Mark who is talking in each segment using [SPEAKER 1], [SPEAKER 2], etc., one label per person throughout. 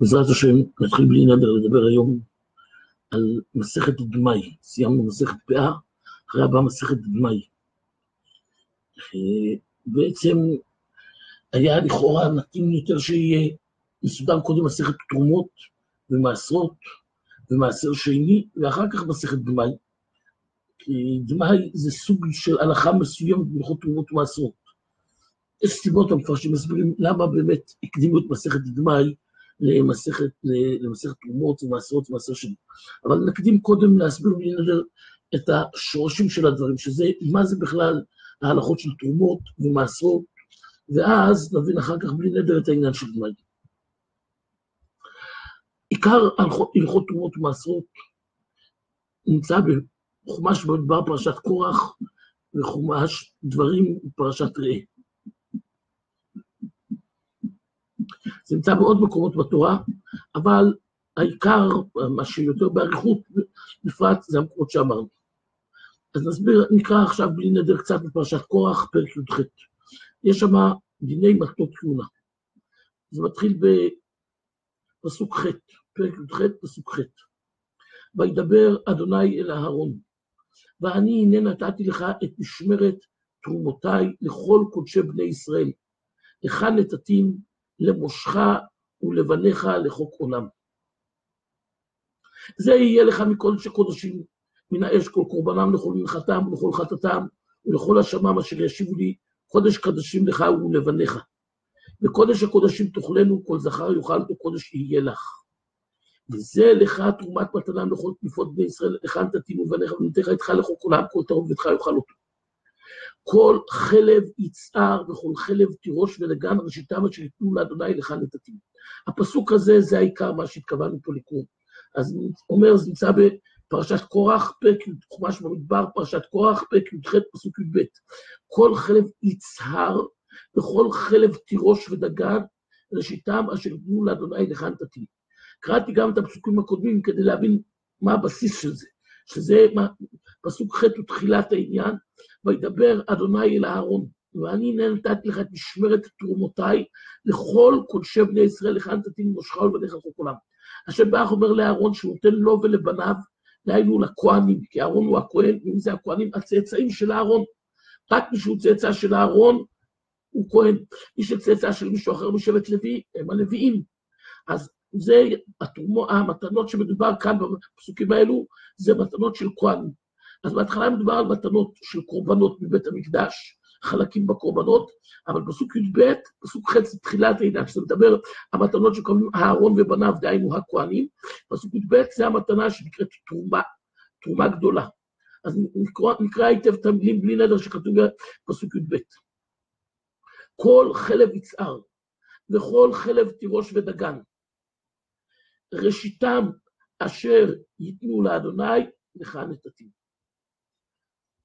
[SPEAKER 1] בעזרת השם, נתחיל בלי נדר לדבר היום על מסכת דמאי. סיימנו מסכת פאה, אחרי הבאה מסכת דמאי. בעצם היה לכאורה נתאים יותר שיהיה מסודר קודם מסכת תרומות ומעשרות ומעשר שני, ואחר כך מסכת דמאי. כי דמאי זה סוג של הלכה מסוימת בהלכות תרומות ומעשרות. יש סיבות המפרשים מסבירים למה באמת הקדימו את מסכת דמאי למסכת, למסכת תרומות ומעשרות ומעשר שני. אבל נקדים קודם להסביר בלי נדר את השורשים של הדברים, שזה מה זה בכלל ההלכות של תרומות ומעשרות, ואז נבין אחר כך בלי נדר את העניין של דמאי. עיקר הלכות תרומות ומעשרות נמצא בחומש במדבר פרשת קורח וחומש דברים בפרשת ראה. זה נמצא בעוד מקומות בתורה, אבל העיקר, מה שיותר באריכות, בפרט זה המקומות שאמרנו. אז נסביר, נקרא עכשיו בלי נדר קצת בפרשת קורח, פרק י"ח. יש שם דיני מתנות כהונה. זה מתחיל בפסוק ח', פרק י"ח, פסוק ח'. וידבר אדוני אל אהרון, ואני הנה נתתי לך את משמרת תרומותיי לכל קודשי בני ישראל. לך נתתים למושך ולבניך לחוק עולם. זה יהיה לך מקודש הקודשים, מן האש כל קורבנם לכל מנחתם ולכל חטאתם ולכל השמם אשר ישיבו לי, קודש קדשים לך ולבניך. וקודש הקודשים תאכלנו, כל זכר יאכל וקודש יהיה לך. וזה לך תרומת מתנה לכל תנופות בני ישראל, לך נתתים ובניך ונתך איתך לחוק עולם, כל טהור ביתך יאכל אותו. כל חלב יצער וכל חלב תירוש ולגן ראשיתם אשר יתנו לאדוני לך נתתים. הפסוק הזה זה העיקר מה שהתכוונו פה לקרוא. אז אומר, זה נמצא בפרשת קורח, פרק י', חומש במדבר, פרשת קורח, פרק י"ח, פסוק י"ב. כל חלב יצהר וכל חלב תירוש ודגן ראשיתם אשר יתנו לאדוני לך נתתים. קראתי גם את הפסוקים הקודמים כדי להבין מה הבסיס של זה, שזה פסוק ח' הוא תחילת העניין, וידבר אדוני אל אהרון, ואני הנה נתתי לך את משמרת תרומותיי לכל קודשי בני ישראל, לך נתתי מושך ולבניך חוק עולם. השם באך אומר לאהרון שהוא נותן לו ולבניו, דהיינו לכהנים, כי אהרון הוא הכהן, ומי זה הכהנים? הצאצאים של אהרון. רק מי שהוא צאצא של אהרון הוא כהן. מי שצאצא של מישהו אחר משבט לוי, הם הלוויים. אז זה התרומו, המתנות שמדובר כאן בפסוקים האלו, זה מתנות של כהנים. אז בהתחלה מדובר על מתנות של קורבנות מבית המקדש, חלקים בקורבנות, אבל פסוק י"ב, פסוק ח' תחילת העניין, שזה מדבר המתנות שקוראים אהרון ובניו, דהיינו הכהנים, פסוק י"ב זה המתנה שנקראת תרומה, תרומה גדולה. אז נקרא, נקרא היטב את המילים בלי נדר שכתוב בפסוק י"ב. כל חלב יצהר וכל חלב תירוש ודגן, ראשיתם אשר ייתנו לאדוני, לך נתתים.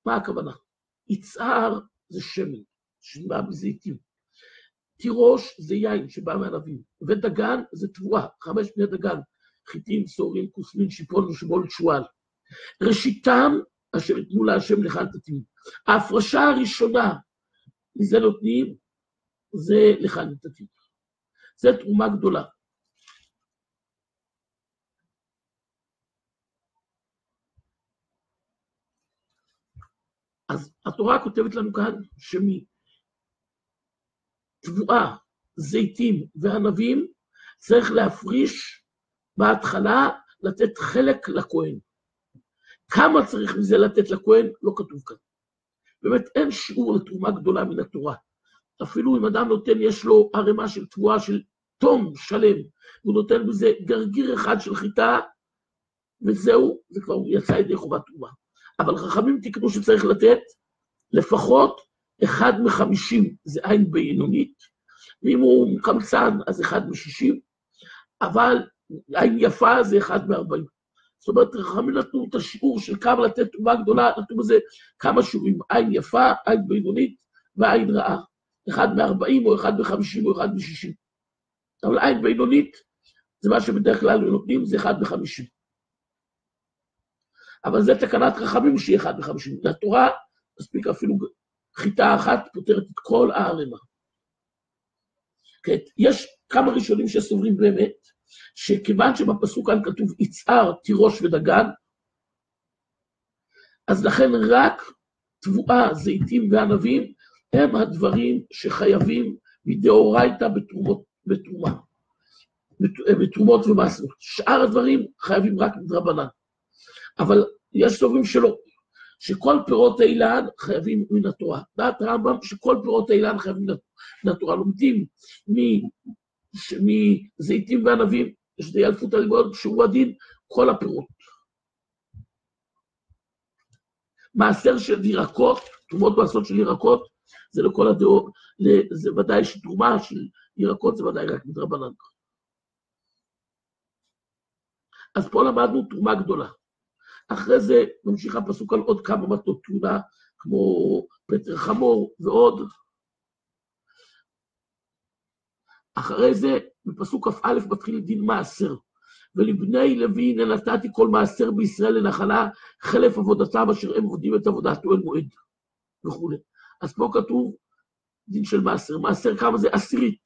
[SPEAKER 1] מה הכוונה? יצהר זה שמן, שבא מזיתים. תירוש זה יין שבא מהנביאים, ודגן זה תבואה, חמש בני דגן, חיטים, שעורים, כוסמין, שיפון ושבול שועל. ראשיתם אשר ייתנו להשם לך נתתים. ההפרשה הראשונה מזה נותנים, זה לך נתתים. זה תרומה גדולה. אז התורה כותבת לנו כאן שמתבואה, זיתים וענבים צריך להפריש בהתחלה, לתת חלק לכהן. כמה צריך מזה לתת לכהן, לא כתוב כאן. באמת אין שיעור לתרומה גדולה מן התורה. אפילו אם אדם נותן, יש לו ערימה של תבואה של תום שלם, הוא נותן בזה גרגיר אחד של חיטה, וזהו, זה כבר יצא ידי חובת תרומה. אבל חכמים תקנו שצריך לתת לפחות אחד מחמישים זה עין בינונית, ואם הוא קמצן אז אחד משישים, אבל עין יפה זה אחד מארבעים. זאת אומרת, חכמים נתנו את השיעור של כמה לתת תרומה גדולה, נתנו בזה כמה שיעורים, עין יפה, עין בינונית ועין רעה. אחד מארבעים או אחד מחמישים או אחד משישים. אבל עין בינונית זה מה שבדרך כלל נותנים, זה אחד מחמישים. אבל זה תקנת חכמים שיהיה אחד מחמישים. לתורה מספיק אפילו חיטה אחת פותרת את כל הערימה. כן, יש כמה ראשונים שסוברים באמת, שכיוון שבפסוק כאן כתוב יצהר, תירוש ודגן, אז לכן רק תבואה, זיתים וענבים הם הדברים שחייבים מדאורייתא בתרומה, בתרומות ומעשרות. שאר הדברים חייבים רק מדרבנן. אבל יש סוברים שלא, שכל פירות האילן חייבים מן התורה. דעת רמב"ם שכל פירות האילן חייבים מן התורה. לומדים מזיתים וענבים, יש די אלפות הלימוד, שהוא הדין כל הפירות. מעשר של ירקות, תרומות מעשרות של ירקות, זה לכל הדעות, זה ודאי שתרומה של ירקות זה ודאי רק מדרבנן. אז פה למדנו תרומה גדולה. אחרי זה ממשיך הפסוק על עוד כמה מטות תמונה, כמו פטר חמור ועוד. אחרי זה, בפסוק כ"א מתחיל דין מעשר. ולבני לוי הנה נתתי כל מעשר בישראל לנחלה, חלף עבודתם אשר הם עובדים את עבודת אוהל מועד, וכולי. אז פה כתוב דין של מעשר. מעשר כמה זה? עשירית.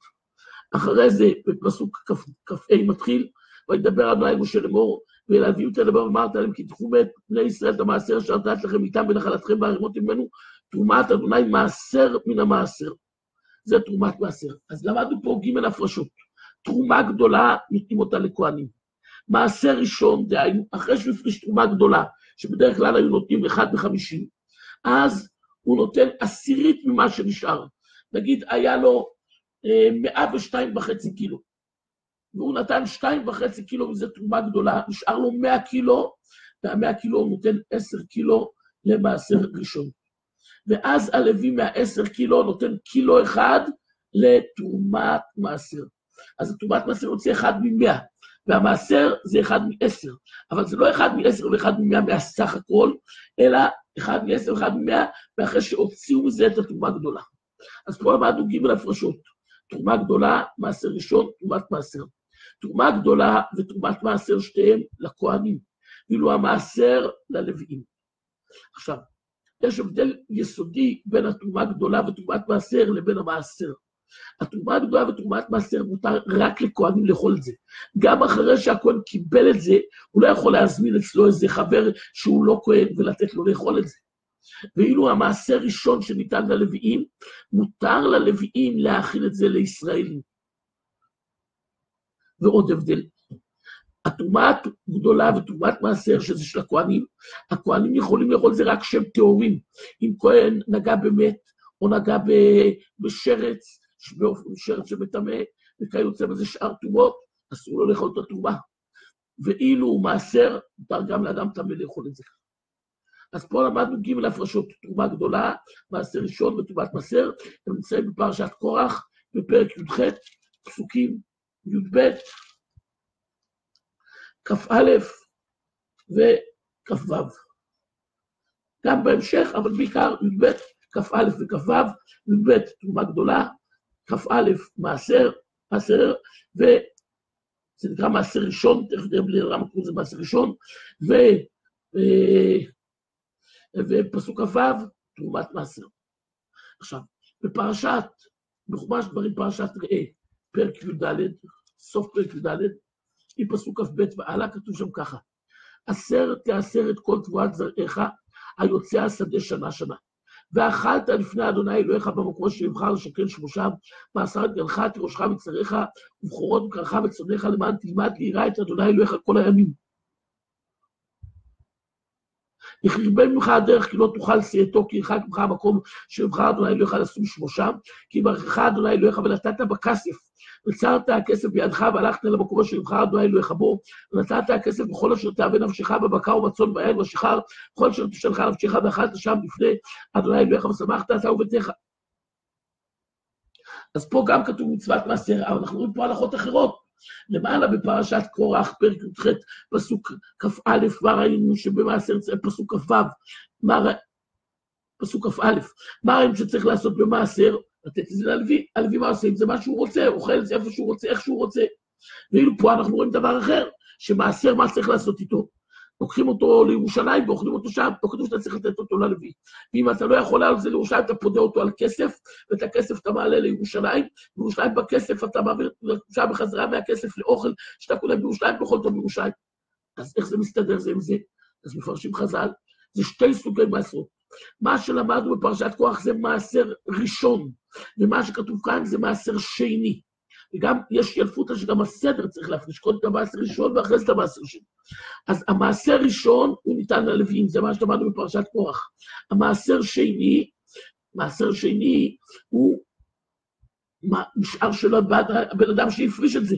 [SPEAKER 1] אחרי זה, בפסוק כ"ה מתחיל, וידבר אדוני משה לאמור, ולהביא אותה לדבר ואמרת להם, כי תחום את בני ישראל את המעשר אשר נתת לכם איתם בנחלתכם בערימות ממנו, תרומת אדוני מעשר מן המעשר. זה תרומת מעשר. אז למדנו פה ג' הפרשות. תרומה גדולה, נותנים אותה לכהנים. מעשר ראשון, דהיינו, אחרי שהוא הפריש תרומה גדולה, שבדרך כלל היו נותנים אחד בחמישים, אז הוא נותן עשירית ממה שנשאר. נגיד, היה לו אה, מאה ושתיים וחצי קילו, והוא נתן שתיים וחצי קילו וזו תרומה גדולה, נשאר לו מאה קילו, והמאה קילו הוא נותן עשר קילו למעשר ראשון. ואז הלוי מהעשר קילו נותן קילו אחד לתרומת מעשר. אז תרומת מעשר יוצא אחד ממאה, והמעשר זה אחד מעשר, אבל זה לא אחד מעשר ואחד ממאה מהסך הכל, אלא אחד מעשר ואחד ממאה, ואחרי שהוציאו מזה את התרומה הגדולה. אז פה למדנו ג' הפרשות, תרומה גדולה, מעשר ראשון, תרומת מעשר. תרומה גדולה ותרומת מעשר שתיהם לכהנים, ואילו המעשר ללוויים. עכשיו, יש הבדל יסודי בין התרומה הגדולה ותרומת מעשר לבין המעשר. התרומה הגדולה ותרומת מעשר מותר רק לכהנים לאכול את זה. גם אחרי שהכהן קיבל את זה, הוא לא יכול להזמין אצלו איזה חבר שהוא לא כהן ולתת לו לאכול את זה. ואילו המעשר ראשון שניתן ללוויים, מותר ללוויים להאכיל את זה לישראלים. ועוד הבדל. התרומה הגדולה ותרומת מעשר, שזה של הכהנים, הכהנים יכולים לאכול זה רק כשהם טהורים. אם כהן נגע במת, או נגע בשרץ, באופן שרץ שמטמא, וכיוצא בזה שאר תרומות, אסור לו לאכול את התרומה. ואילו הוא מעשר, מותר גם לאדם טמא לאכול את זה. אז פה למדנו ג' הפרשות, תרומה גדולה, מעשר ראשון ותרומת מעשר, הם נמצאים בפרשת קורח, בפרק י"ח, פסוקים י"ב, כ"א וכ"ו. גם בהמשך, אבל בעיקר י"ב, כ"א וכ"ו, י"ב תרומה גדולה, כ"א מעשר, מעשר, וזה נקרא מעשר ראשון, תכף נראה בלי למה קוראים לזה מעשר ראשון, ו... אה, ופסוק כ"ו, תרומת מעשר. עכשיו, בפרשת, בחומש דברים פרשת ראה, פרק י"ד, סוף פרק י"ד, מפסוק כ"ב והלאה, כתוב שם ככה: עשר תעשר את כל תבואת זרעך, היוצא השדה שנה שנה. ואכלת לפני אדוני אלוהיך במקום שיבחר לשכן שמושם, מעשר את גנך, תירושך מצריך, ובכורות בקרך וצונך למען תלמד ליראה את אדוני אלוהיך כל הימים. יחרבה ממך הדרך כי לא תוכל שאתו, כי ירחק ממך המקום שיבחר אדוני אלוהיך לשום שמו שם, כי יברכך אדוני אלוהיך ונתת בכסף, וצרת הכסף בידך והלכת למקום אשר יבחר אדוני אלוהיך בו, ונתת הכסף בכל אשר תאווה נפשך בבקר ובצאן ובעין ובשיכר, בכל אשר תשלך נפשך ואכלת שם לפני אדוני אלוהיך ושמחת אתה וביתך. אז פה גם כתוב מצוות מעשר, אבל אנחנו רואים פה הלכות אחרות. למעלה בפרשת קורח, פרק י"ח, פסוק כ"א, מה ראינו שבמעשר, פסוק כ"ו, פסוק כ"א, מה ראינו שצריך לעשות במעשר? לתת את זה ללוי, הלוי מה עושה עם זה? מה שהוא רוצה, אוכל את זה איפה שהוא רוצה, איך שהוא רוצה. ואילו פה אנחנו רואים דבר אחר, שמעשר, מה צריך לעשות איתו? לוקחים אותו לירושלים ואוכלים אותו שם, לא כתוב שאתה צריך לתת אותו ללוי. ואם אתה לא יכול לעלות את זה לירושלים, אתה פודה אותו על כסף, ואת הכסף אתה מעלה לירושלים, בירושלים בכסף אתה מעביר שם בחזרה מהכסף לאוכל שאתה קונה בירושלים, ואוכל אותו בירושלים. אז איך זה מסתדר זה עם זה? אז מפרשים חז"ל, זה שתי סוגי מעשרות. מה שלמדנו בפרשת כוח זה מעשר ראשון, ומה שכתוב כאן זה מעשר שני. וגם יש ילפותא שגם הסדר צריך להפריש, קודם את המעשר ראשון ואחרי זה את המעשר שני. אז המעשר ראשון הוא ניתן ללוויים, זה מה שלמדנו בפרשת כוח. המעשר שני, מעשר שני הוא נשאר של הבן אדם שהפריש את זה,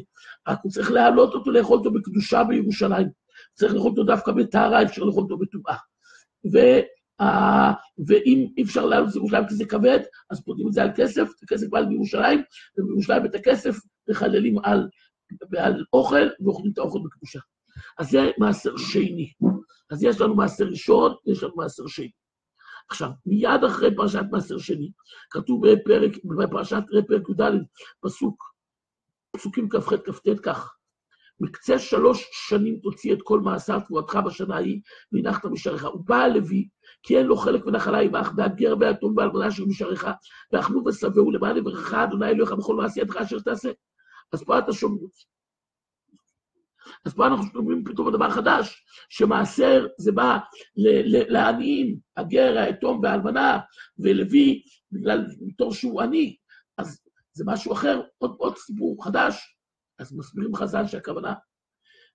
[SPEAKER 1] רק הוא צריך להעלות אותו, לאכול אותו בקדושה בירושלים. צריך לאכול אותו דווקא בטהרה, אפשר לאכול אותו בטומאה. אה, ואם אי אפשר לעלות את זה בירושלים כי זה כבד, אז פותרים את זה על כסף, את הכסף בא בירושלים, ובירושלים את הכסף מחללים על, על אוכל, ואוכלים את האוכל בקדושה. אז זה מעשר שני. אז יש לנו מעשר ראשון, יש לנו מעשר שני. עכשיו, מיד אחרי פרשת מעשר שני, כתוב בפרק, בפרשת פרק י"ד, פסוק, פסוקים כ"ח כ"ט כך, מקצה שלוש שנים תוציא את כל מעשר תבואתך בשנה ההיא, והנחת משעריך. ובא הלוי, כי אין לו חלק ונחלה עמך, והגר והיתום והאלמנה של משעריך, ואכלו ושבעו למען יברכך אדוני אלוהיך בכל מעשי ידך אשר תעשה. אז פה אתה שומע. אז פה אנחנו שומעים פתאום דבר חדש, שמעשר זה בא לעניים, הגר, היתום והאלמנה, ולוי, בגלל, בתור שהוא עני, אז זה משהו אחר, עוד, עוד סיפור חדש. אז מסבירים חז"ל שהכוונה,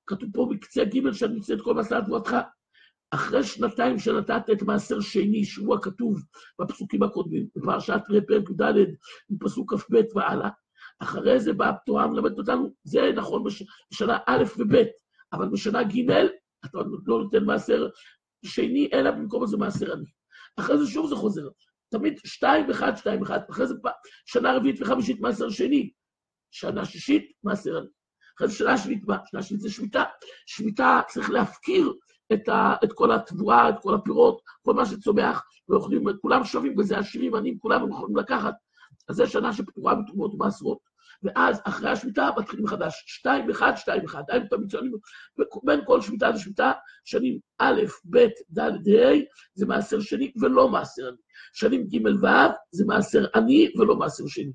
[SPEAKER 1] כתוב פה בקצה ג' שאני מוצא את כל מסע תבואתך. אחרי שנתיים שנתת את מעשר שני, שהוא הכתוב בפסוקים הקודמים, בפרשת פרק י"ד, מפסוק כ"ב והלאה, אחרי זה באה התורה מלמדת אותנו, זה נכון בש, בשנה א' וב', אבל בשנה ג' אתה לא נותן מעשר שני, אלא במקום הזה מעשר עני. אחרי זה שוב זה חוזר, תמיד שתיים, אחד, שתיים, אחד, אחרי זה שנה רביעית וחמישית מעשר שני, שנה שישית, מעשר עני. אחרי זה שנה שביעית מה? שנה שביעית זה שמיטה. שמיטה צריך להפקיר את, ה, את כל התבואה, את כל הפירות, כל מה שצומח, ואוכלים, כולם שווים בזה, עשירים, עניים, כולם יכולים לקחת. אז זו שנה שפטורה מתרומות ומעשרות. ואז אחרי השמיטה מתחילים מחדש, שתיים, אחד, שתיים, אחד. היינו תמיד שואלים, בין כל שמיטה לשמיטה, שנים א', ב', ד', ה', זה מעשר שני ולא מעשר עני. שנים ג' ו', זה מעשר עני ולא מעשר שני.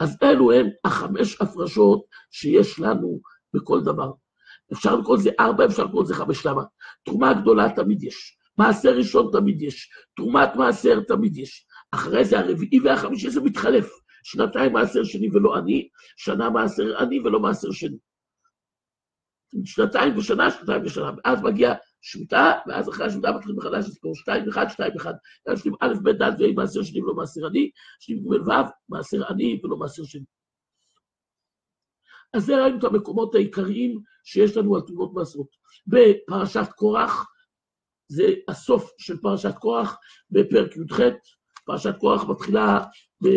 [SPEAKER 1] אז אלו הן החמש הפרשות שיש לנו בכל דבר. אפשר לקרוא לזה ארבע, אפשר לקרוא לזה חמש. למה? תרומה גדולה תמיד יש, מעשר ראשון תמיד יש, תרומת מעשר תמיד יש. אחרי זה הרביעי והחמישי זה מתחלף. שנתיים מעשר שני ולא אני, שנה מעשר אני ולא מעשר שני. שנתיים ושנה, שנתיים ושנה. ואז מגיע שמיטה, ואז אחרי השמיטה מתחילים מחדש לספור שתיים אחד, שתיים אחד. אז יש א', ב', ד', וה', מעשר שני ולא מעשר עני, שני ג' ו', מעשר עני ולא מעשר שני. אז זה ראינו את המקומות העיקריים שיש לנו על תרומות מעשרות. בפרשת קורח, זה הסוף של פרשת קורח בפרק י"ח, פרשת קורח מתחילה ב...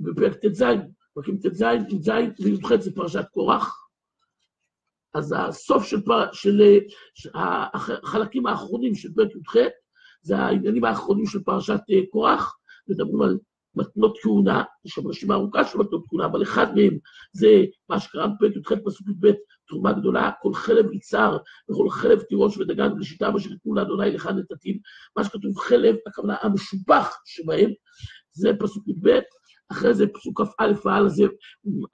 [SPEAKER 1] בפרק ט"ז, פרקים ט"ז, י"ז וי"ח זה פרשת קורח. אז הסוף של, פר... של, החלקים האחרונים של פרק י"ח, זה העניינים האחרונים של פרשת קורח, מדברים על מתנות כהונה, יש שם רשימה ארוכה של מתנות כהונה, אבל אחד מהם זה מה שקרה בפרק י"ח פסוק י"ב, תרומה גדולה, כל חלב יצהר וכל חלב תירוש ודגן וראשיתם אשר יתנו לאדוני לך נתתים. מה שכתוב חלב, הכוונה המשובח שבהם, זה פסוק י"ב, אחרי זה פסוק כ"א והלאה זה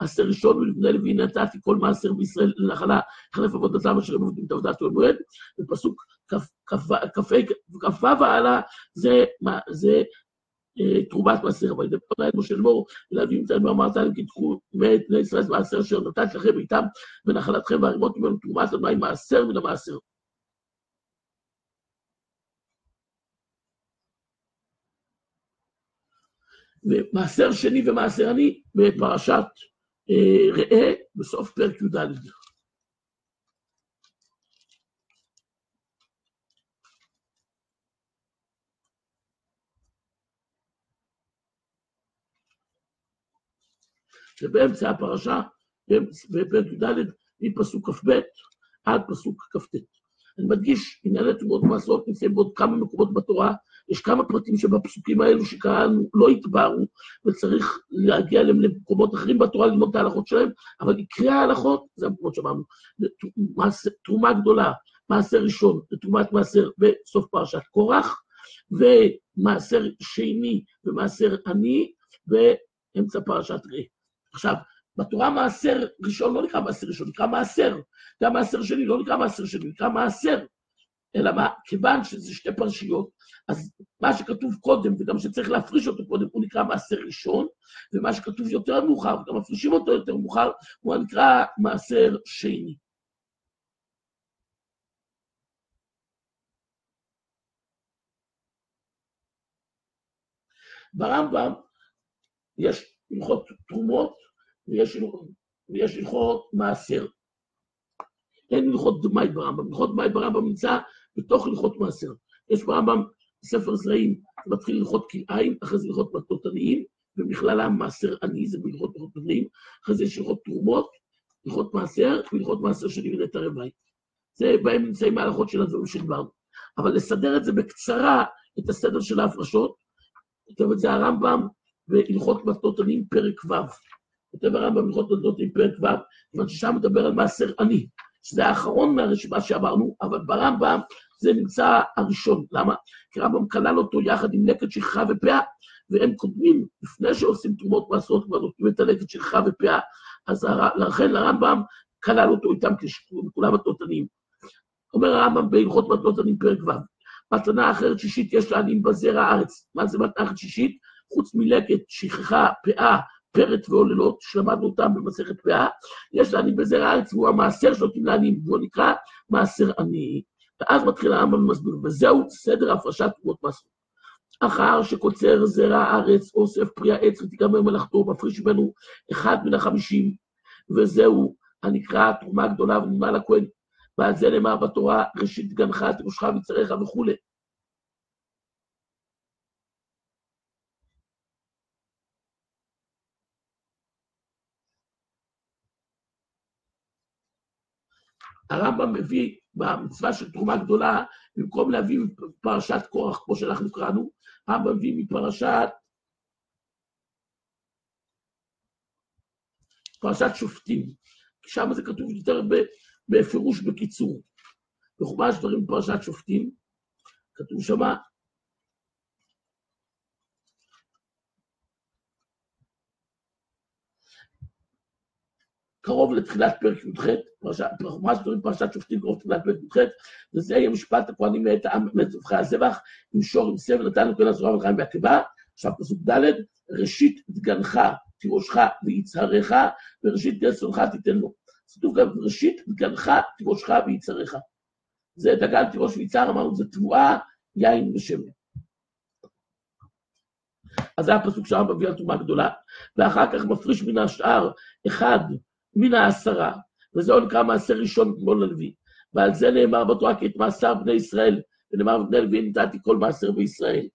[SPEAKER 1] מעשר ראשון ולבני לוי נתתי כל מעשר בישראל לנחלה, חלף עבודתם אשר הם עובדים את עבודת יום מועד, ופסוק כ"ו והלאה זה, תרומת מעשר, וידבר אליי משה לאמור, ולהביא מצרים ואמרת להם כי תקחו מאת בני ישראל מעשר אשר נתת לכם איתם ונחלתכם והרימות ממנו תרומת אדוני מעשר מן המעשר. ומעשר שני ומעשר עני בפרשת אה, ראה בסוף פרק י"ד. שבאמצע הפרשה, בפרק י"ד, מפסוק כ"ב עד פסוק כ"ט. אני מדגיש, ענייני תרומות ומעשרות נמצאים בעוד כמה מקומות בתורה, יש כמה פרטים שבפסוקים האלו שקראנו לא התבהרו, וצריך להגיע אליהם למקומות אחרים בתורה ללמוד את ההלכות שלהם, אבל עיקרי ההלכות, זה המקומות שאמרנו, תרומה גדולה, מעשר ראשון, לתרומת מעשר בסוף פרשת קורח, ומעשר שני ומעשר עני, באמצע פרשת ראה. עכשיו, בתורה מעשר ראשון לא נקרא מעשר ראשון, נקרא מעשר. גם מעשר שני לא נקרא מעשר שני, נקרא מעשר. אלא מה, כיוון שזה שתי פרשיות, אז מה שכתוב קודם, וגם שצריך להפריש אותו קודם, הוא נקרא מעשר ראשון, ומה שכתוב יותר מאוחר, וגם מפרישים אותו יותר מאוחר, הוא נקרא מעשר שני. ברמב"ם יש הלכות תרומות ויש הלכות מעשר. אין הלכות דמאי ברמב"ם, הלכות דמאי ברמב"ם נמצא בתוך הלכות מעשר. יש ברמב"ם ספר זרעים, מתחיל הלכות כלאיים, אחרי זה הלכות מטות עניים, ובכללם מעשר עני, זה בהלכות מטות עניים, אחרי זה יש הלכות תרומות, הלכות מעשר, והלכות מעשר של יבנה תרי בית. זה, בהם נמצאים ההלכות של הדברים שדיברנו. אבל לסדר את זה בקצרה, את הסדר של ההפרשות, כותב את זה הרמב"ם בהלכות מטות עניים, פרק ו'. כותב הרמב"ם בהלכות מטות עניים, פרק ו', כיוון ששם מדבר על מעשר עני. שזה האחרון מהרשימה שאמרנו, אבל ברמב"ם זה נמצא הראשון. למה? כי רמב"ם כלל אותו יחד עם לקט שכחה ופאה, והם קודמים, לפני שעושים תרומות מעשרות, כבר נותנים את הלקט שכחה ופאה, אז לכן לרמב"ם כלל אותו איתם כולם התותנים. אומר הרמב"ם בהלכות מתנותנים פרק ו', מתנה אחרת שישית יש לעניים בזרע הארץ. מה זה מתנה אחרת שישית? חוץ מלקט, שכחה, פאה, פרט ועוללות, שלמדנו אותם במסכת פאה, יש לעני בזרע הארץ, והוא המעשר שנותנים לעניים, והוא נקרא מעשר עני. ואז מתחיל הרמב"ם ומסביר, וזהו סדר הפרשת תרומות מעשרות. אחר שקוצר זרע הארץ, אוסף פרי העץ ותיגמר מלאכתו, מפריש ממנו אחד מן החמישים, וזהו הנקרא תרומה גדולה ונעימה לכהן. ועל זה נאמר בתורה, ראשית גנך, תראשך ויצריך וכולי. הרמב"ם מביא במצווה של תרומה גדולה, במקום להביא מפרשת קורח, כמו שאנחנו קראנו, הרמב"ם מביא מפרשת פרשת שופטים, שם זה כתוב יותר בפירוש בקיצור. בחומש דברים בפרשת שופטים, כתוב שמה קרוב לתחילת פרק י"ח, ממש קוראים פרשת שופטים קרוב לתחילת פרק י"ח, וזה יהיה משפט הכהנים מאת העם ומת זבחי הזבח, עם שור עם סבל נתנו כל הזרוע ולחיים והקיבה. עכשיו פסוק ד', ראשית דגנך תירושך ויצהריך, וראשית גרסונך תיתן לו. כתוב גם ראשית דגנך תירושך ויצהריך. זה דגן תירוש ויצהר, אמרנו, זה תבואה, יין ושמן. אז זה הפסוק שהרמב"ם מביא על תרומה גדולה, ואחר כך מפריש מן השאר אחד מן העשרה, וזהו נקרא מעשר ראשון כמו ללוי. ועל זה נאמר בתורה כי את מעשר בני ישראל, ונאמר בני לוי נתתי כל מעשר בישראל.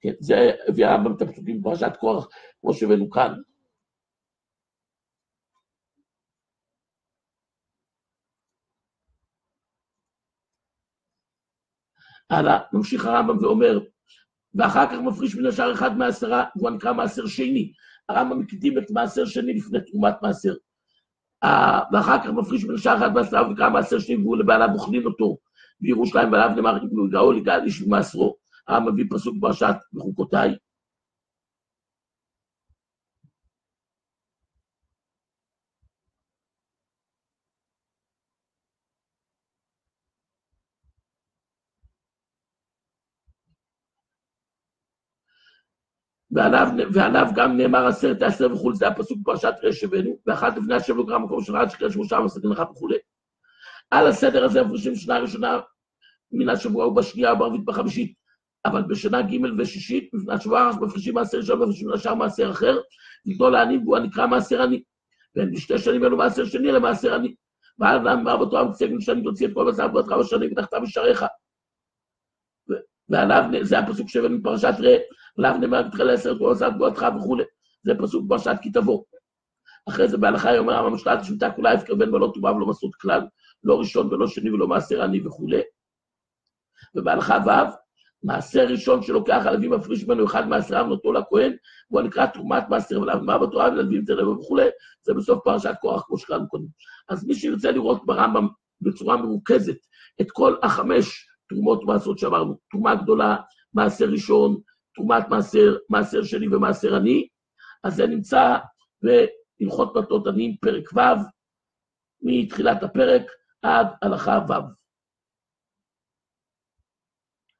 [SPEAKER 1] כן, זה הביא הרמב"ם את הפסוקים בפרשת קורח, כמו שהבאנו כאן. הלאה, ממשיך הרמב"ם ואומר, ואחר כך מפריש מן השאר אחד מעשרה, והוא נקרא מעשר שני. הרמב"ם הקדים את מעשר שני לפני תרומת מעשר. ואחר כך מפריש מן השאר אחד מעשרה, ונקרא מעשר שני, והוא לבעליו אוכלים אותו. בירושלים בעליו נאמר, אם יגאו לגאל איש במעשרו. הרמב"ם מביא פסוק פרשת בחוקותיי. ועליו, ועליו גם נאמר עשרת העשר וכולי, זה הפסוק בפרשת רש הבאנו, ואחת לפני השם לא מקום עד שקרא שמושה מסכן לך וכולי. על הסדר הזה מפרישים שנה ראשונה מן השבוע ובשנייה וברביעית בחמישית, אבל בשנה ג' ושישית, לפני השבוע מפרישים מעשר ראשון ומפרישים לשאר מעשר אחר, ניתנו לעני והוא הנקרא מעשר עני. ואין בשתי שנים אלו מעשר שני אלא מעשר עני. ועל נאמר בתורה מצגן שאני תוציא את כל בשר בעודך בשנים ותחתיו בשעריך. ועליו, זה הפסוק שהבאנו מפרשת ראה, עליו נאמר תתחיל לעשר כל עשה תגועתך וכולי. זה פסוק פרשת כי תבוא. אחרי זה בהלכה היא אומרת, המשלת השמיטה כולה הפקר בין בנות טומאה ולא מסות כלל, לא ראשון ולא שני ולא מעשר עני וכולי. ובהלכה ו', מעשר ראשון שלוקח הלוי מפריש ממנו אחד מעשרה ונותנו לכהן, והוא נקרא תרומת מעשר ולמה בתורה וללווים את הלוי וכולי, זה בסוף פרשת קורח כמו שקראנו קודם. אז מי שירצה לראות ברמב"ם בצורה מרוכזת את כל החמש תרומות מעשרות שאמרנו, תרומה גדולה, מעשר ראשון, תרומת מעשר, מעשר שני ומעשר עני, אז זה נמצא בהלכות מטות עניים, פרק ו', מתחילת הפרק עד הלכה ו'.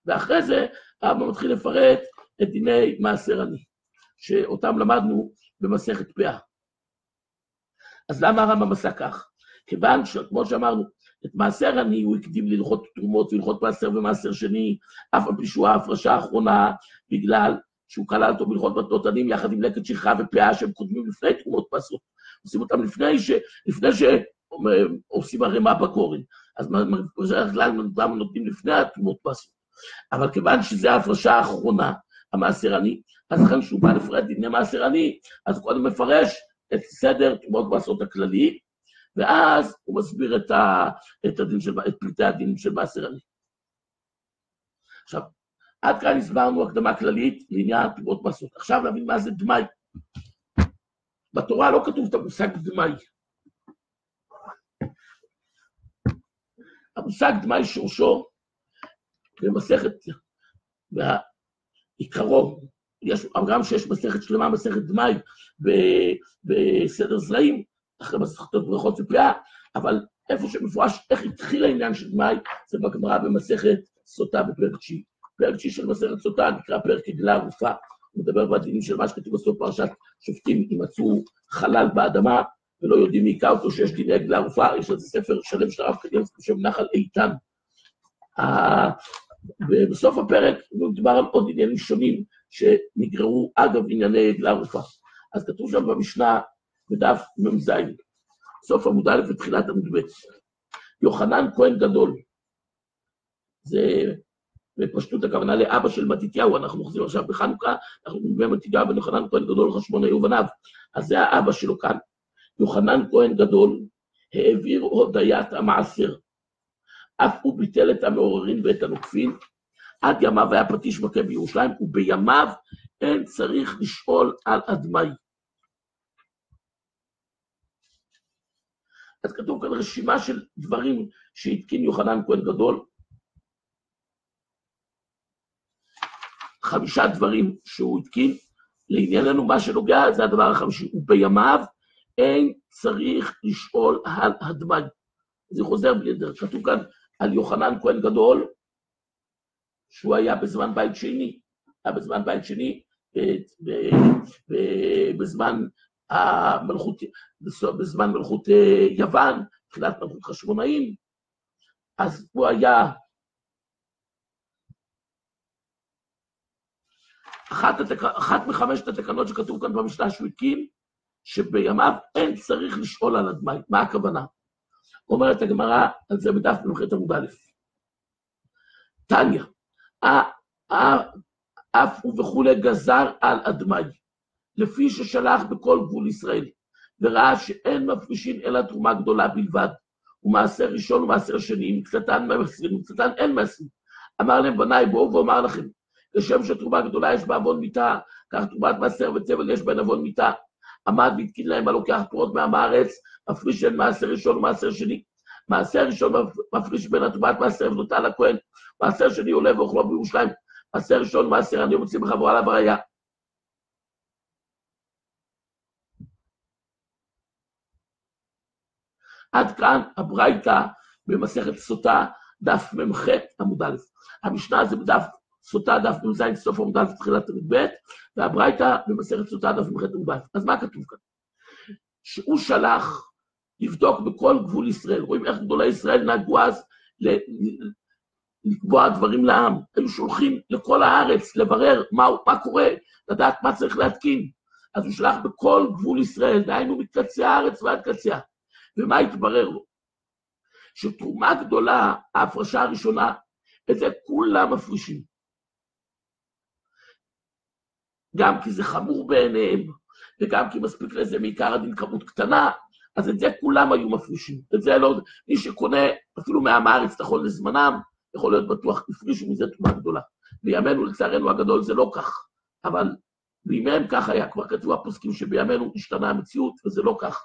[SPEAKER 1] ואחרי זה הרמב"ם מתחיל לפרט את דיני מעשר עני, שאותם למדנו במסכת פאה. אז למה הרמב"ם עשה כך? כיוון שכמו שאמרנו, את מעשר עני הוא הקדים להלכות תרומות והלכות מעשר ומעשר שני, אף על פי שהוא ההפרשה האחרונה, בגלל שהוא כלל אותו בהלכות מתנות עניים יחד עם לקט שכחה ופאה שהם קודמים לפני תרומות מעשרות. עושים אותם לפני, ש... לפני שעושים ערימה בגורן. אז בדרך כלל גם נותנים לפני התרומות מעשרות. אבל כיוון שזו ההפרשה האחרונה, המעשר עני, אז לכן כשהוא בא לפרט דיני מעשר עני, אז קודם מפרש את סדר תרומות מעשרות הכללי, ואז הוא מסביר את, ה, את, הדין של, את פליטי הדין של מעשר עני. עכשיו, עד כאן הסברנו הקדמה כללית לעניין תרומות מעשרות. עכשיו נבין מה זה דמאי. בתורה לא כתוב את המושג דמאי. המושג דמאי שורשו במסכת, בעיקרו, יש, גם שיש מסכת שלמה, מסכת דמאי, בסדר זרעים, אחרי מסכתות ברכות ופאה, אבל איפה שמפורש איך התחיל העניין של דמאי, זה בגמרא במסכת סוטה בפרק תשיעי. פרק תשיעי של מסכת סוטה נקרא פרק עגלה ערופה, הוא מדבר בדינים של מה שכתוב בסוף פרשת שופטים, אם מצאו חלל באדמה ולא יודעים מי היכה אותו, שיש דיני עגלה ערופה, יש לזה ספר שלם של הרב קדיאנסקי בשם נחל איתן. ובסוף הפרק מדובר על עוד עניינים שונים שנגררו אגב ענייני עגלה ערופה. אז כתוב שם במשנה, בדף מ"ז, סוף עמוד א' ותחילת עמוד ב', יוחנן כהן גדול, זה בפשטות הכוונה לאבא של מתתיהו, אנחנו אוחזים עכשיו בחנוכה, אנחנו נדמה מתתיהו בן יוחנן כהן גדול חשמון היו בניו, אז זה האבא שלו כאן. יוחנן כהן גדול העביר הודיית המעשר, אף הוא ביטל את המעוררים ואת הנוקפים, עד ימיו היה פטיש מכה בירושלים, ובימיו אין צריך לשאול על אדמאי. אז כתוב כאן רשימה של דברים שהתקין יוחנן כהן גדול. חמישה דברים שהוא התקין, לענייננו מה שנוגע זה הדבר החמישי, ובימיו אין צריך לשאול על הדמאי. זה חוזר בלי דרך, כתוב כאן על יוחנן כהן גדול, שהוא היה בזמן בית שני, היה בזמן בית שני, בזמן המלכות, בזמן מלכות אה, יוון, תחילת מלכות חשמונאים, אז הוא היה אחת, התק... אחת מחמשת התקנות שכתוב כאן במשנה שהוא הקים, שבימיו אין צריך לשאול על אדמי. מה הכוונה? אומרת הגמרא על זה בדף מ"ח עמוד א', טניה, אף הוא וכולי גזר על אדמי. לפי ששלח בכל גבול ישראל, וראה שאין מפרישים אלא תרומה גדולה בלבד, ומעשר ראשון ומעשר שני, מקצתן מעשרים, מקצתן אין מעשרים. אמר להם בניי, בואו ואומר לכם, כשם שתרומה גדולה יש בה עוון מיתה, כך תרומת מעשר וצבל יש בהן עוון מיתה. עמד והתקין להם הלוקח פירות מעם הארץ, מפריש בין מעשר ראשון ומעשר שני. מעשר ראשון מפריש בין התרומת מעשר ונוטה לכהן, מעשר שני עולה ואוכלו בירושלים, מעשר ראשון ומעשר אני מוציא בחבורה לבראיה. עד כאן הברייתא במסכת סוטה, דף מ"ח עמוד א'. המשנה זה בדף סוטה, דף מ"ז, סוף עמוד א', תחילת עמוד ב', והברייתא במסכת סוטה, דף מ"ח עמוד א'. אז מה כתוב כאן? שהוא שלח לבדוק בכל גבול ישראל. רואים איך גדולי ישראל נהגו אז לקבוע דברים לעם. היו שולחים לכל הארץ לברר מה, מה קורה, לדעת מה צריך להתקין. אז הוא שלח בכל גבול ישראל, דהיינו מקצה הארץ ועד קצה. ומה התברר לו? שתרומה גדולה, ההפרשה הראשונה, את זה כולם מפרישים. גם כי זה חמור בעיניהם, וגם כי מספיק לזה מעיקר הדין כמות קטנה, אז את זה כולם היו מפרישים. את זה לא, מי שקונה אפילו מעם הארץ נכון לזמנם, יכול להיות בטוח, הפרישו מזה תרומה גדולה. בימינו, לצערנו הגדול, זה לא כך, אבל בימיהם כך היה, כבר כתבו הפוסקים שבימינו השתנה המציאות, וזה לא כך.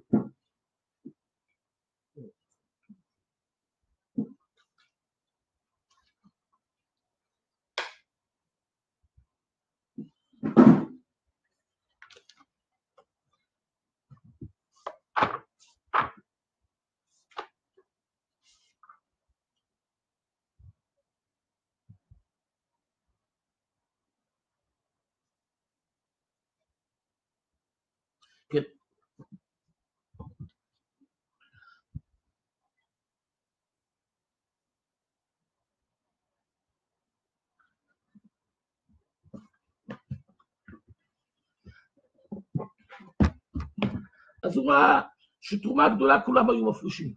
[SPEAKER 1] אז הוא ראה שתרומה גדולה כולם היו מפרישים.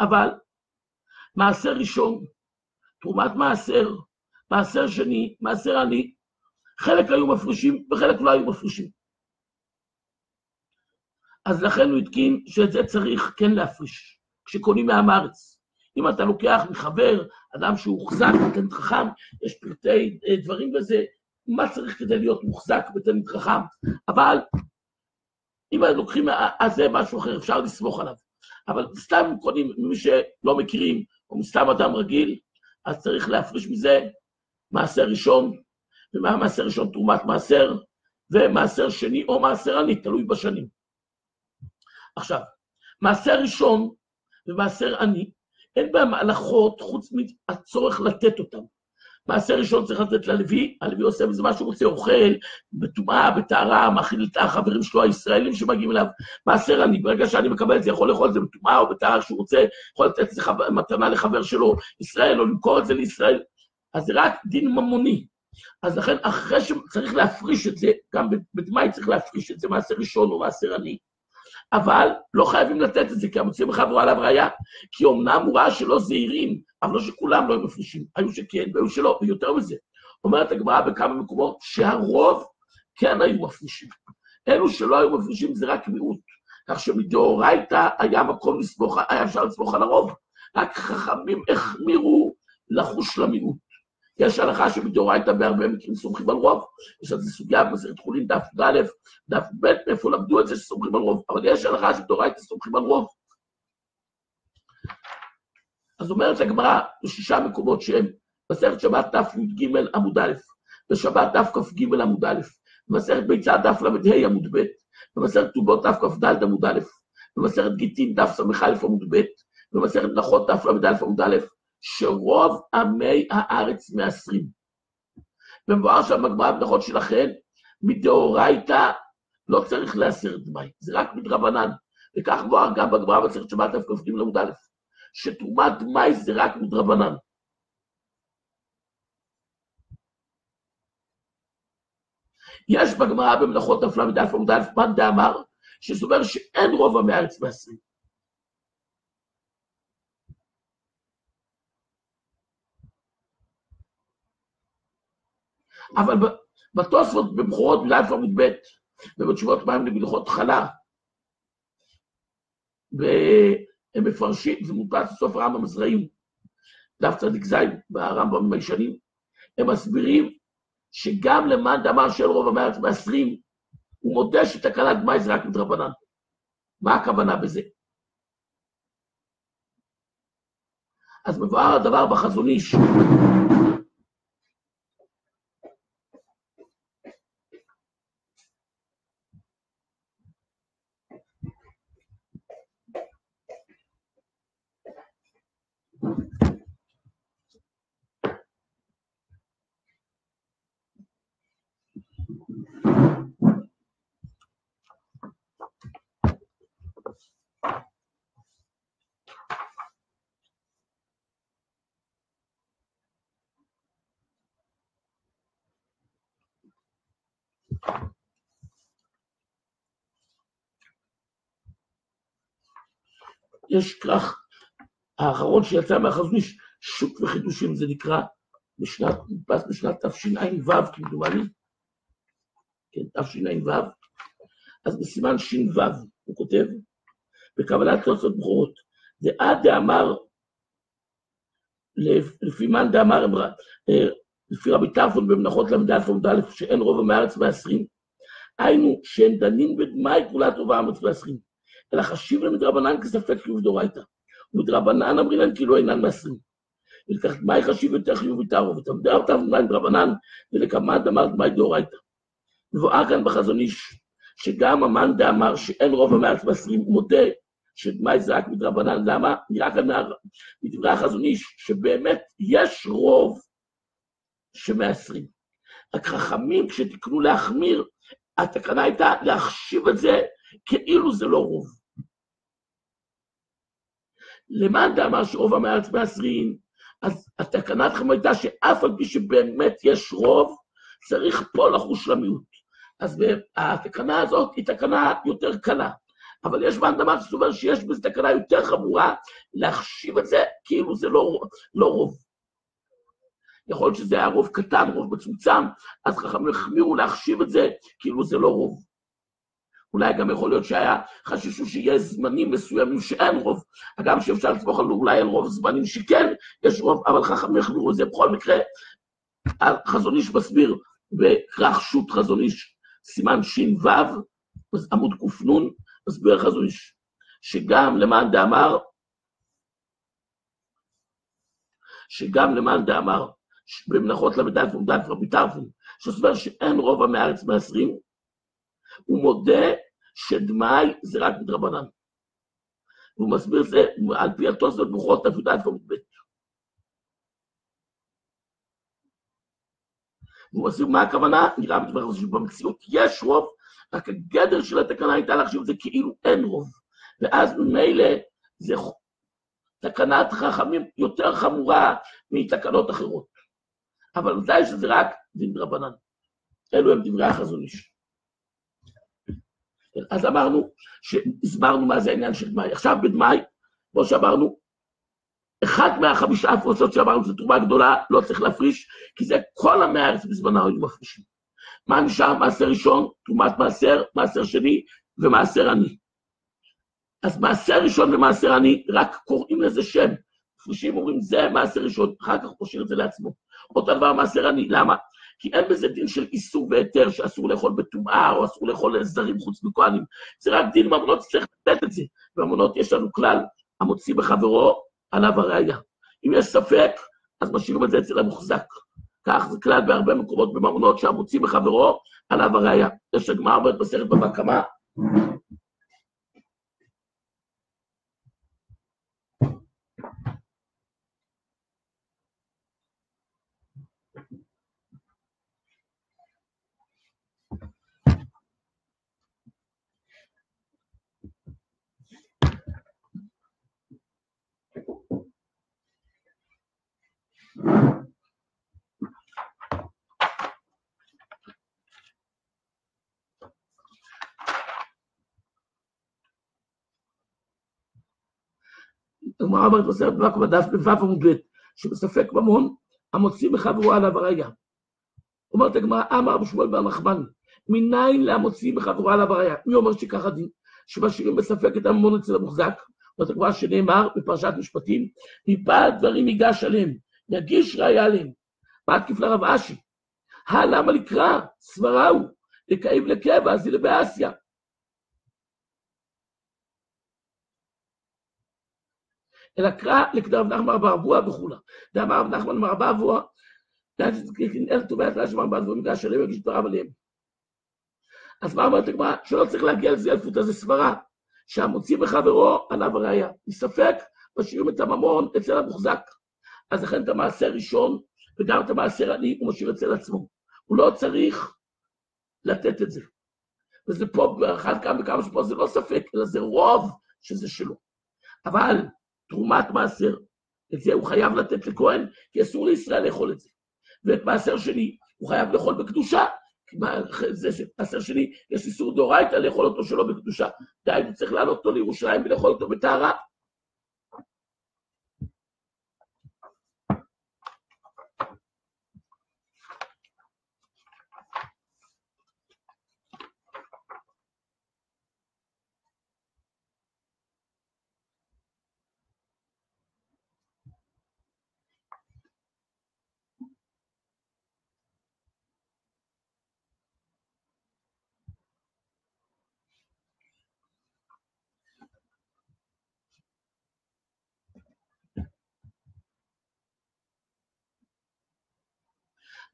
[SPEAKER 1] אבל מעשר ראשון, תרומת מעשר, מעשר שני, מעשר עני, חלק היו מפרישים וחלק לא היו מפרישים. אז לכן הוא התקין שאת זה צריך כן להפריש, כשקונים מעם הארץ. אם אתה לוקח מחבר, אדם שהוא מוחזק בתלמיד חכם, יש פרטי אה, דברים בזה, מה צריך כדי להיות מוחזק בתלמיד חכם? אבל אם לוקחים, אז זה משהו אחר, אפשר לסמוך עליו. אבל סתם קונים ממי שלא מכירים, או מסתם אדם רגיל, אז צריך להפריש מזה מעשר ראשון, ומהמעשר ראשון תרומת מעשר, ומעשר שני או מעשר עני, תלוי בשנים. עכשיו, מעשר ראשון ומעשר עני, אין בהם הלכות חוץ מהצורך לתת אותם. מעשר ראשון צריך לתת ללוי, הלוי עושה מזה מה שהוא רוצה, אוכל, בטומאה, בטהרה, מאכיל את החברים שלו, הישראלים שמגיעים אליו. מעשר עני, ברגע שאני מקבל את זה, יכול לאכול את זה בטומאה או בטהרה שהוא רוצה, יכול לתת את זה מתנה לחבר שלו, ישראל, או למכור את זה לישראל. אז זה רק דין ממוני. אז לכן, אחרי שצריך להפריש את זה, גם בדמאי צריך להפריש את זה, מעשר ראשון או מעשר עני. אבל לא חייבים לתת את זה, כי המוציא רואה עליו ראייה. כי אמנם הוא ראה שלא זהירים, אבל לא שכולם לא היו מפרישים. היו שכן והיו שלא, ויותר מזה. אומרת הגמרא בכמה מקומות שהרוב כן היו מפרישים. אלו שלא היו מפרישים זה רק מיעוט. כך שמדאורייתא היה מקום לסמוך, היה אפשר לסמוך על הרוב. רק חכמים החמירו לחוש למיעוט. יש הלכה שמדאורייתא בהרבה מקרים סומכים על רוב. יש על זה סוגיה במסכת חולין דף י"א, דף ב', מאיפה למדו את זה שסומכים על רוב. אבל יש הלכה שמדאורייתא סומכים על רוב. אז אומרת הגמרא, בשישה מקומות שהם מסכת שבת דף י"ג עמוד א', בשבת דף כ"ג עמוד א', במסכת ביצה דף ל"ה עמוד ב', במסכת כתובות דף כ"ד עמוד א', במסכת גיטין דף ס"א עמוד ב', במסכת מלאכות דף ל"א עמוד א', שרוב עמי הארץ מעשרים. ומבואר שם בגמרא בנכון שלכן, מדאורייתא לא צריך להסר דמי, זה רק מדרבנן. וכך מבואר גם בגמרא במסכת שבת כ"ג עמוד א', שתרומת דמי זה רק מדרבנן. יש בגמרא במלאכות תל"א עמוד א', מאן דאמר, אומר שאין רוב עמי הארץ מעשרים. אבל בתוספות במכורות בל"א עמוד ב' ובתשובות מים לבדיחות חלה. והם מפרשים, זה מודפס בסוף הרמב"ם הזרעים, דף צדיק ז' ברמב"ם הישנים, הם מסבירים שגם למאן דאמר של רוב המארץ מעשרים, הוא מודה שתקנת מאי זה רק מדרבנן. מה הכוונה בזה? אז מבואר הדבר בחזון איש, יש כך, האחרון שיצא מהחזון איש, שוק וחידושים, זה נקרא, בשנת, נתפס בשנת תשע"ו, כמדומני, כן, תשע"ו, אז בסימן ש"ו הוא כותב, בקבלת תוצאות בכורות, דעה דאמר, לפי מאן דאמר אה, לפי רבי טרפון במנחות ל"ד עמוד שאין רובע מארץ ועשרים, היינו שהם דנים בדמאי פעולת רובע הארץ ועשרים, אלא חשיב למדרבנן כספק חיוב דאורייתא, ומדרבנן אמרינן כאילו אינן מעשרים. ולקח דמאי חשיב יותר חיובי תערוב, ותמדה אותם דמאי מדרבנן, ולקמא דמר דמאי דאורייתא. מבואר כאן בחזון איש, שגם המאן דאמר שאין רובע מארץ ועשרים, הוא מודה שדמאי זה רק מדרבנן, למה? נראה כאן מדברי החזון איש, שבאמת יש רוב שמעשרים. רק חכמים, כשתקנו להחמיר, התקנה הייתה להחשיב את זה כאילו זה לא רוב. למאן דאמר שרוב הארץ מעשרים, אז התקנה שלכם הייתה שאף על פי שבאמת יש רוב, צריך פה לחוש למיעוט. אז התקנה הזאת היא תקנה יותר קלה. אבל יש מאן דאמר שסובר שיש בזה תקנה יותר חמורה, להחשיב את זה כאילו זה לא, לא רוב. יכול להיות שזה היה רוב קטן, רוב מצומצם, אז חכמים החמירו להחשיב את זה כאילו זה לא רוב. אולי גם יכול להיות שהיה, חששו שיהיה זמנים מסוימים שאין רוב. אגב, שאפשר לסמוך על אולי אין רוב זמנים שכן יש רוב, אבל חכמים החמירו את זה. בכל מקרה, החזון איש מסביר בכרך שו"ת חזון איש, סימן ש"ו, עמוד ק"נ, מסביר החזון איש, שגם למאן דאמר, שגם למאן דאמר, במנחות ל"ד ועמדת רבי טרפון, שסובר שאין רובע מארץ מעשרים, הוא מודה שדמאי זה רק מדרבנן. והוא מסביר זה על פי התוספות ברוחות ת"ד ועמוד ב'. והוא מסביר מה הכוונה, נראה בדבר הזה שבמציאות יש רוב, רק הגדר של התקנה הייתה להחשיב את זה כאילו אין רוב. ואז ממילא זה תקנת חכמים יותר חמורה מתקנות אחרות. אבל ודאי שזה רק דין דרבנן. אלו הם דברי החזון איש. אז אמרנו, שהסברנו מה זה העניין של דמאי. עכשיו בדמאי, כמו שאמרנו, אחת מהחמישה הפרשות שאמרנו זו תרומה גדולה, לא צריך להפריש, כי זה כל עמי הארץ בזמנה היו מפרישים. מה נשאר? מעשר ראשון, תרומת מעשר, מעשר שני ומעשר עני. אז מעשר ראשון ומעשר עני, רק קוראים לזה שם. מפרישים אומרים, זה מעשר ראשון, אחר כך הוא משאיר את זה לעצמו. אותו דבר מעשר עני, למה? כי אין בזה דין של איסור והיתר שאסור לאכול בטומאה, או אסור לאכול זרים חוץ מכהנים. זה רק דין ממונות שצריך לתת את זה. בממונות יש לנו כלל, המוציא בחברו, עליו הראייה. אם יש ספק, אז משאירים את זה אצל המוחזק. כך זה כלל בהרבה מקומות בממונות שהמוציא בחברו, עליו הראייה. יש הגמרא בסרט בבא קמא, הגמרא אומרת בסרט בבקו בדף בו' עמוד ב', שבספק ממון, המוציא מחברו עליו הראייה. אומרת הגמרא, אמר בשמואל בר נחמן, מניין להמוציא מחברו עליו הראייה? מי אומר שככה דין? שמשאירים בספק את הממון אצל המוחזק, זאת הגמרא שנאמר בפרשת משפטים, מפעל דברים ייגש עליהם, יגיש ראייה עליהם. מה תקיף לרב אשי? הא למה לקרא? הוא, לכאב לקבע, אז היא לבאסיה. אלא קרא לכדי רב נחמן בר אבוה וכולי. דאמר רב נחמן בר אבוה, אל תובעת לה שמר בעד ומגרש שלם יגיש דבריו עליהם. אז מה אומרת הגמרא? שלא צריך להגיע לזה אלפות, הזה סברה. שהמוציא בחברו עליו הראייה. מספק, משאירים את הממון אצל המוחזק. אז לכן את המעשה הראשון וגם את המעשר עני הוא משאיר אצל עצמו. הוא לא צריך לתת את זה. וזה פה, באחד כמה וכמה שפה זה לא ספק, אלא זה רוב שזה שלו. אבל תרומת מעשר, את זה הוא חייב לתת לכהן, כי אסור לישראל לאכול את זה. ואת מעשר שני, הוא חייב לאכול בקדושה. זה מעשר שני, יש איסור דאורייתא לאכול אותו שלא בקדושה. די, הוא צריך לעלות אותו לירושלים ולאכול אותו בטהרה.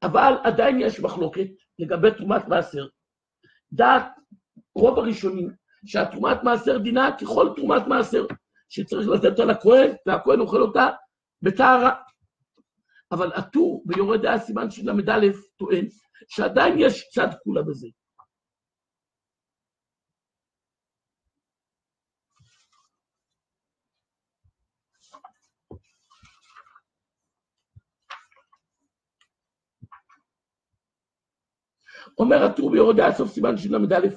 [SPEAKER 1] אבל עדיין יש מחלוקת לגבי תרומת מעשר. דעת רוב הראשונים שהתרומת מעשר דינה ככל תרומת מעשר, שצריך לתת אותה לכהן, והכהן אוכל אותה בטהרה. אבל הטור ביורד דעה סימן של ל"א טוען שעדיין יש צד כולה בזה. אומר הטור ביורד דעה סוף סימן של ל"א,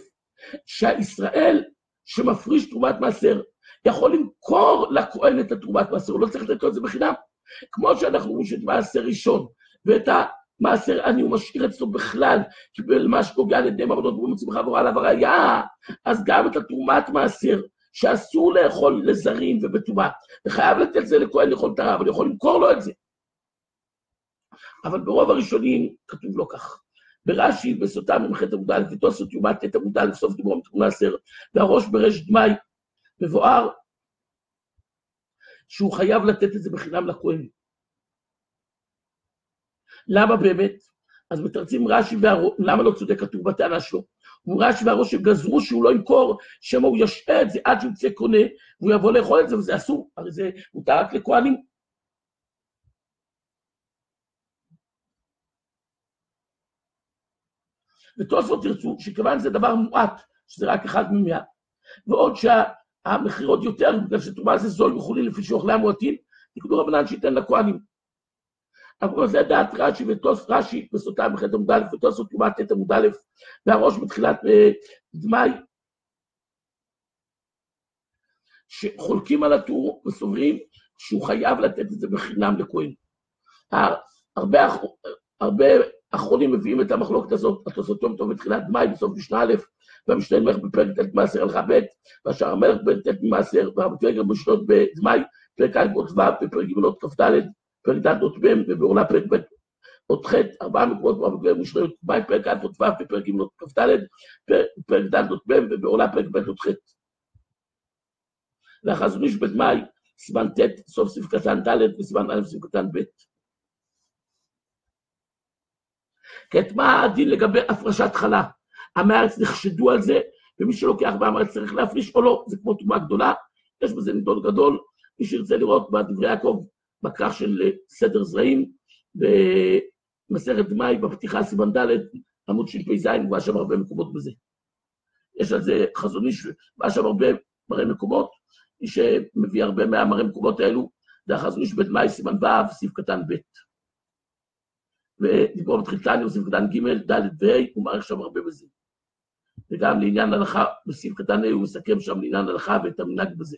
[SPEAKER 1] שהישראל שמפריש תרומת מעשר יכול למכור לכהן את התרומת מעשר, הוא לא צריך לתת לו את זה בחינם. כמו שאנחנו רואים שאת מעשר ראשון ואת המעשר עני הוא משאיר אצלו בכלל, קיבל מה על ידי בריאות שמחה ורע עליו הראייה, אז גם את התרומת מעשר, שאסור לאכול לזרים ובטומאה, וחייב לתת את זה לכהן לאכול טהרה, אבל יכול למכור לו את זה. אבל ברוב הראשונים כתוב לא כך. ברש"י, בסוטה ממ"ח עמוד א', ותוספות יומת ט' עמוד א', סוף דיבור מתחום מעשר, והראש ברש דמאי, מבואר שהוא חייב לתת את זה בחינם לכהן. למה באמת? אז מתרצים רש"י והראש, למה לא צודק כתוב בטענה שלו? הוא רש"י והראש שגזרו שהוא לא ימכור, שמא הוא ישעה את זה עד שימצא קונה, והוא יבוא לאכול את זה, וזה אסור, הרי זה מותר רק לכהנים. ותוספות תרצו, שכיוון שזה דבר מועט, שזה רק אחד ממאה, ועוד שהמחיר עוד יותר, בגלל שתרומה זה זול וכולי, לפי שאוכלי המועטים, תקנו רבנן שייתן לכהנים. אבל זה דעת רש"י וטוס רש"י בסוטה בחטא עמוד א' וטוסות כמעט ט' עמוד א', והראש בתחילת אה, דמאי, שחולקים על הטור וסוברים שהוא חייב לתת את זה בחינם לכהן. הרבה, הרבה אחרונים מביאים את המחלוקת הזאת, התוספות יום טוב בתחילת מאי, בסוף משנה א', והמשנה למלך בפרק ט' מעשר הלכה ב', והשאר המלך בט' מעשר, והפרק המשנות במאי, פרק א' עוד ו', בפרק ג' עוד כ"ד, פרק ד' עוד מ', ובעונה פרק ב' עוד ח', ארבעה מקומות במשנות מאי, פרק א' עוד ו', בפרק ג' עוד כ"ד, פרק ד' עוד מ', ובעונה פרק ב' עוד ח'. והחזון איש בית מאי, סימן ט', סוף סעיף קטן ד', וסימן א', סעיף קטן ב'. כעת מה הדין לגבי הפרשת חלה? עמי הארץ נחשדו על זה, ומי שלוקח בעם הארץ צריך להפריש או לא, זה כמו טומאה גדולה, יש בזה נידון גדול, מי שירצה לראות בדברי יעקב, בכרך של סדר זרעים, במסכת מאי, בפתיחה סימן ד', עמוד פ"ז, הוא שם הרבה מקומות בזה. יש על זה חזון איש, בא שם הרבה מראה מקומות, מי שמביא הרבה מהמראה מקומות האלו, זה החזון איש בית מאי, סימן ו', סעיף קטן ב'. ודיבור מתחיל תניא, סעיף קטן ג', ד' וה', הוא מעריך שם הרבה בזה. וגם לעניין הלכה, בסעיף קטן ה' הוא מסכם שם לעניין הלכה ואת המנהג בזה.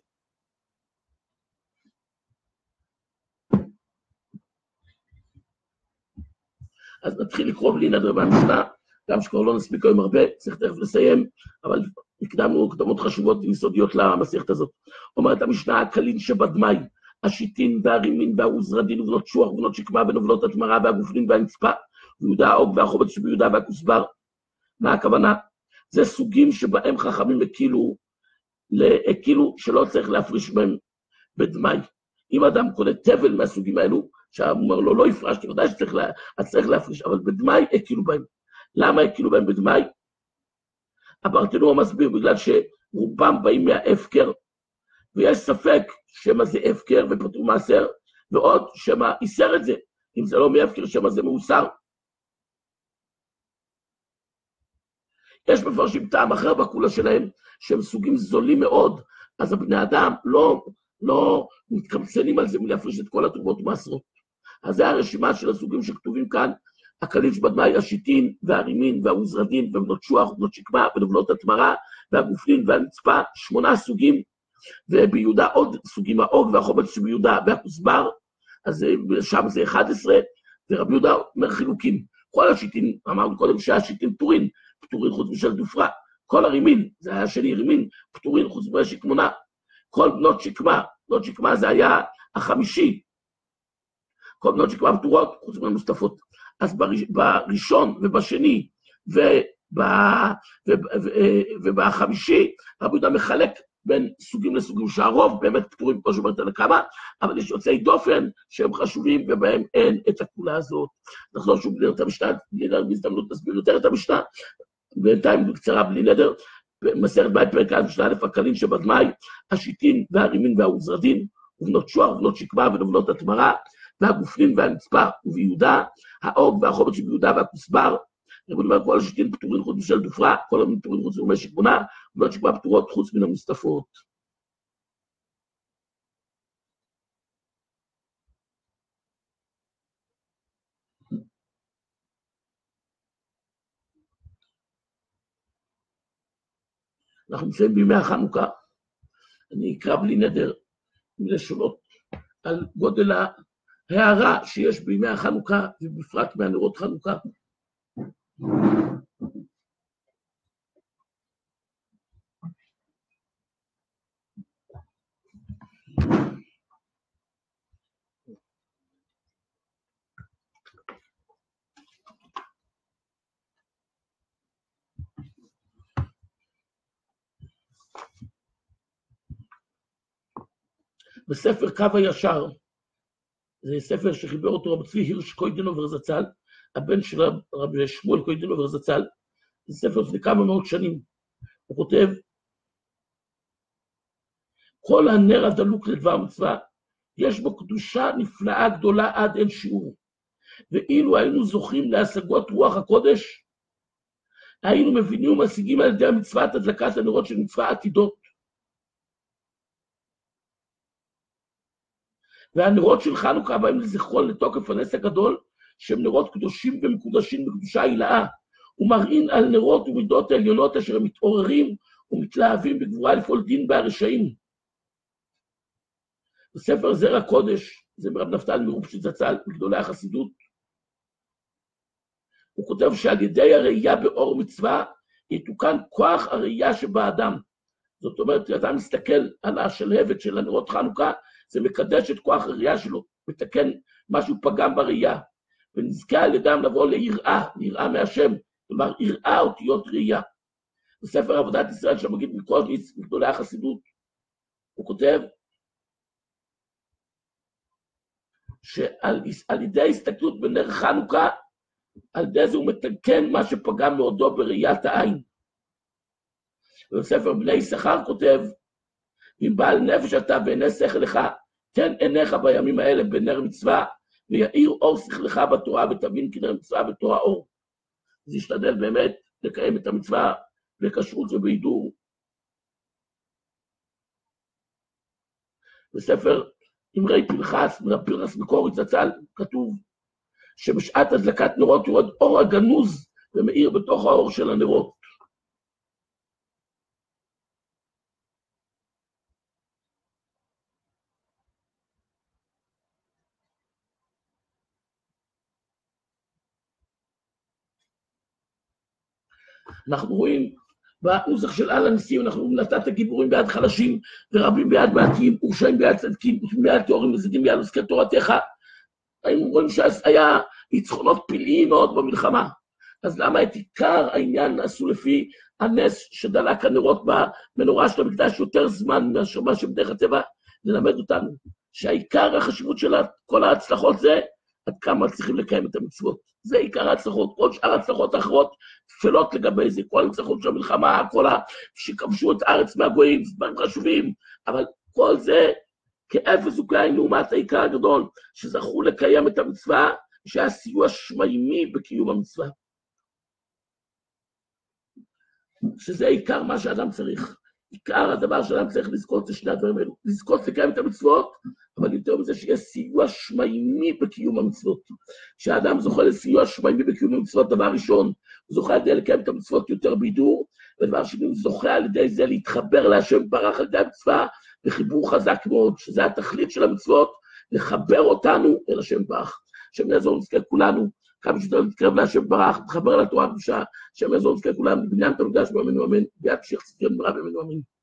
[SPEAKER 1] אז נתחיל לקרוא בלי נדר מהמשנה, גם שכבר לא נספיק היום הרבה, צריך תכף לסיים, אבל הקדמנו הקדמות חשובות ויסודיות למסכת הזאת. אומרת המשנה, הקלין שבדמאי, השיטין והרימין והעוזרדין ובנות שוח ובנות שקמה ונובלות התמרה והגופנים והנצפה ויהודה האוג והחובץ שביהודה והכוסבר. מה הכוונה? זה סוגים שבהם חכמים הקילו, הקילו שלא צריך להפריש בהם בדמאי. אם אדם קונה תבל מהסוגים האלו, שאומר לו לא הפרשתי, ודאי שצריך לה, צריך להפריש, אבל בדמאי הקילו בהם. למה הקילו בהם בדמאי? הברטנור מסביר, בגלל שרובם באים מההפקר, ויש ספק שמא זה הפקר ופטור מעשר, ועוד שמא איסר את זה. אם זה לא מהפקר, שמא זה מאוסר. יש מפרשים טעם אחר בכולה שלהם, שהם סוגים זולים מאוד, אז הבני אדם לא, לא מתקמצנים על זה מלהפריש את כל התרומות ומעשרות. אז זה הרשימה של הסוגים שכתובים כאן, הקליף שבדמאי, השיטין, והרימין, והעוזרדין, ובנות שוח, ובנות שקמה, ונבלות התמרה, והגופנין, והנצפה, שמונה סוגים וביהודה עוד סוגים, האוג והחומץ שביהודה והכוסבר, אז שם זה 11, ורבי יהודה אומר חילוקים. כל השיטין, אמרנו קודם שהשיטין פטורין, פטורין חוץ משל דופרא. כל הרימין, זה היה שני רימין, פטורין חוץ מהשקמונה. כל בנות שקמה, בנות שקמה זה היה החמישי. כל בנות שקמה פטורות, חוץ מהמוצטפות. אז בראשון ובשני, וב, וב, ובחמישי, רבי יהודה מחלק בין סוגים לסוגים, שהרוב באמת פטורים, כמו שאומר תנא קמא, אבל יש יוצאי דופן שהם חשובים ובהם אין את הקולא הזאת. נחזור שוב בלי את המשנה, נדר בהזדמנות נסביר יותר את המשנה, בינתיים בקצרה בלי נדר, במסכת בית פרק א' משנה א' הקלים שבדמאי, השיטין והרימין והעוזרדין, ובנות שוח ובנות שקמה ובנות התמרה, והגופנים והנצפה וביהודה, האוג והחומץ שביהודה והכוסבר, רבי אומר, כל השיטין פטורים חוץ משל דופרה, כל המינים פטורים חוץ ממי שקמונה, ובנות שקמה פטורות חוץ מן המוסתפות. אנחנו נמצאים בימי החנוכה, אני אקרא בלי נדר מלשונות על גודל ההערה שיש בימי החנוכה, ובפרט מהנרות חנוכה. בספר קו הישר, זה ספר שחיבר אותו רב צבי הירש קוידנובר זצ"ל, הבן של רב שמואל קוידנובר זצ"ל, זה ספר לפני כמה מאות שנים. הוא כותב, כל הנר הדלוק לדבר מצווה, יש בו קדושה נפלאה גדולה עד אין שיעור. ואילו היינו זוכים להשגות רוח הקודש, היינו מבינים ומשיגים על ידי המצוות הדלקת הנרות של מצווה עתידות. והנרות של חנוכה באים לזכרו לתוקף הנס הגדול, שהם נרות קדושים ומקודשים בקדושה הילאה, ומראים על נרות ומידות העליונות אשר הם מתעוררים ומתלהבים בגבורה לפעול דין בהרשעים. בספר זרע קודש, זה מרב נפתל מרופשית זצ"ל, מגדולי החסידות, הוא כותב שעל ידי הראייה באור מצווה יתוקן כוח הראייה שבאדם. זאת אומרת, כשאתה מסתכל על השלהבת של הנרות חנוכה, זה מקדש את כוח הראייה שלו, מתקן משהו פגם בראייה, ונזכה על ידם לבוא ליראה, ליראה מהשם, כלומר יראה אותיות ראייה. בספר עבודת ישראל שם מגיד מקוזניץ, מגדולי החסידות, הוא כותב שעל ידי הסתכלות בנר חנוכה, על ידי זה הוא מתקן מה שפגם מאודו בראיית העין. ובספר בני יששכר כותב, אם בעל נפש אתה בעיני שכל לך, תן עיניך בימים האלה בנר מצווה, ויאיר אור שכלך בתורה, ותבין כי מצווה בתורה אור. אז ישתדל באמת לקיים את המצווה בכשרות ובהידור. בספר אמרי פנחס, פנחס מקורי זצ"ל, כתוב שבשעת הדלקת נרות יורד אור הגנוז ומאיר בתוך האור של הנרות. אנחנו רואים בנוסח של על הניסים, אנחנו נתת גיבורים ביד חלשים, ורבים ביד מעטים, ורשעים ביד צדקים, ביד טהורים וזדים ביד עוסקי תורתך. היינו רואים שהיה ניצחונות פלאיים מאוד במלחמה. אז למה את עיקר העניין עשו לפי הנס שדלק הנרות במנורה של המקדש יותר זמן מאשר מה שבדרך הטבע ללמד אותנו, שהעיקר החשיבות של כל ההצלחות זה עד כמה צריכים לקיים את המצוות. זה עיקר ההצלחות. כל שאר ההצלחות האחרות טפלות לגבי זה, כל הניצחון של המלחמה, כל ה... שכבשו את הארץ מהגויים, דברים חשובים, אבל כל זה כאפס וכאין לעומת העיקר הגדול, שזכו לקיים את המצווה, שהיה סיוע שמיימי בקיום המצווה. שזה עיקר מה שאדם צריך. עיקר הדבר שאדם צריך לזכות זה שני הדברים האלו. לזכות לקיים את המצוות, אבל יותר מזה שיהיה סיוע שמיימי בקיום המצוות. כשאדם זוכה לסיוע שמיימי בקיום המצוות, דבר ראשון, הוא זוכה על ידי לקיים את המצוות יותר בידור, ודבר שני, הוא זוכה על ידי זה להתחבר להשם ברח על ידי המצווה, בחיבור חזק מאוד, שזה התכלית של המצוות, לחבר אותנו אל השם ברח. השם יעזור נזכה כולנו, כמה שיותר להתקרב להשם ברח, להתחבר לתורה הקדושה, השם יעזור נזכה כולנו, בבניין את המקדש בימינו אמן, ביד צדקנו ברב אמן.